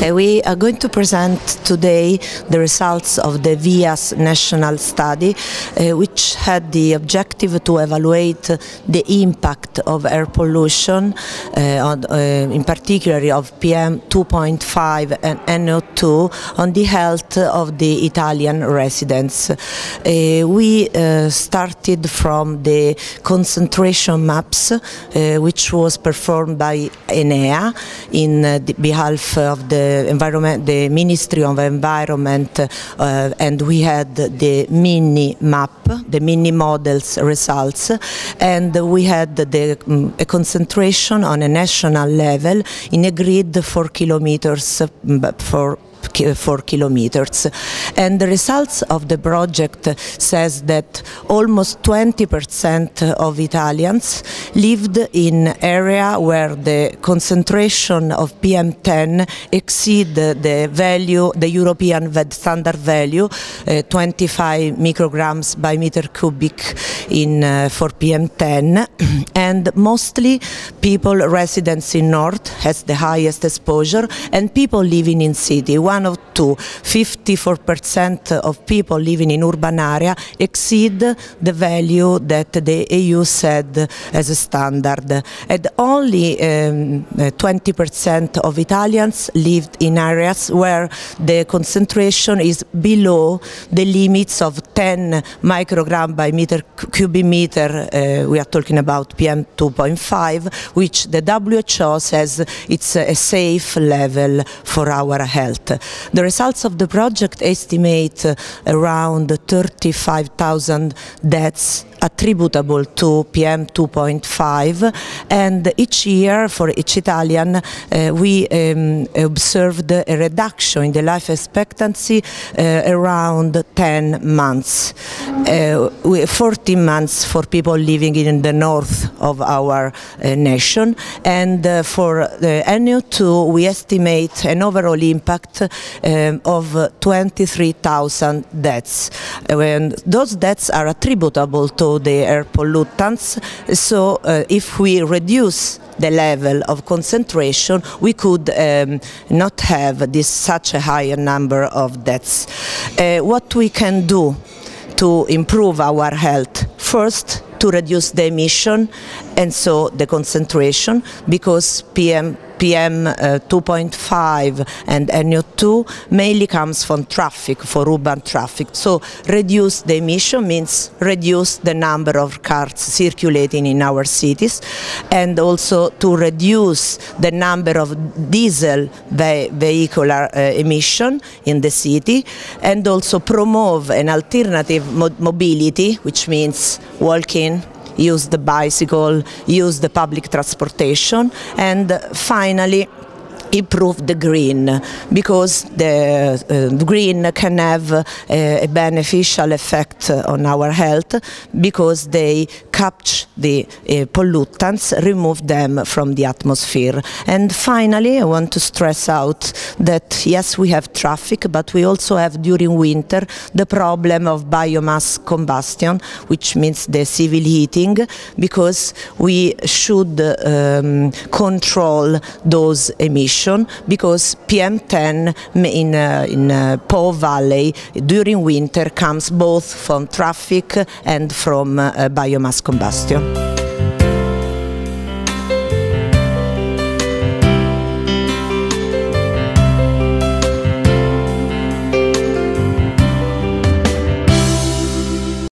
Uh, we are going to present today the results of the VIIAS national study, uh, which had the objective to evaluate the impact of air pollution, uh, on, uh, in particular of PM 2.5 and NO2, on the health of the Italian residents. Uh, we uh, started from the concentration maps, which was performed by Enea in behalf of the environment, the Ministry of Environment, uh, and we had the MINNI map, the MINNI models results, and we had the um, a concentration on a national level in a grid for kilometers for four kilometers. And the results of the project says that almost 20% of Italians lived in area where the concentration of PM10 exceed the value, the European standard value, uh, 25 micrograms by meter cubic in uh, for PM10 and mostly people residents in north has the highest exposure and people living in city one of two 54% of people living in urban area exceed the value that the EU said as a standard and only 20% um, of Italians lived in areas where the concentration is below the limits of 10 microgram by meter cubic meter uh, we are talking about PM 2.5, which the WHO says it's a safe level for our health. The results of the project estimate uh, around 35,000 deaths attributable to PM 2.5 and each year for each Italian uh, we um, observed a reduction in the life expectancy uh, around 10 months. Uh, 14 months for people living in the north of our uh, nation and uh, for the NO2 we estimate an overall impact um, of 23,000 deaths. And those deaths are attributable to the air pollutants. So uh, if we reduce the level of concentration, we could um, not have this such a higher number of deaths. Uh, what we can do to improve our health? First, to reduce the emission and so the concentration because PM PM uh, 2.5 and NO2 mainly comes from traffic, for urban traffic. So reduce the emission means reduce the number of cars circulating in our cities and also to reduce the number of diesel ve vehicular uh, emission in the city and also promote an alternative mo mobility which means walking use the bicycle, use the public transportation, and finally improve the green because the, uh, green can have uh, a beneficial effect on our health because they capture the uh, pollutants, remove them from the atmosphere. And finally, I want to stress out that yes, we have traffic, but we also have during winter the problem of biomass combustion, which means the civil heating, because we should um, control those emissions because PM10 in, uh, in uh, Po Valley during winter comes both from traffic and from uh, biomass combustion. Combastio.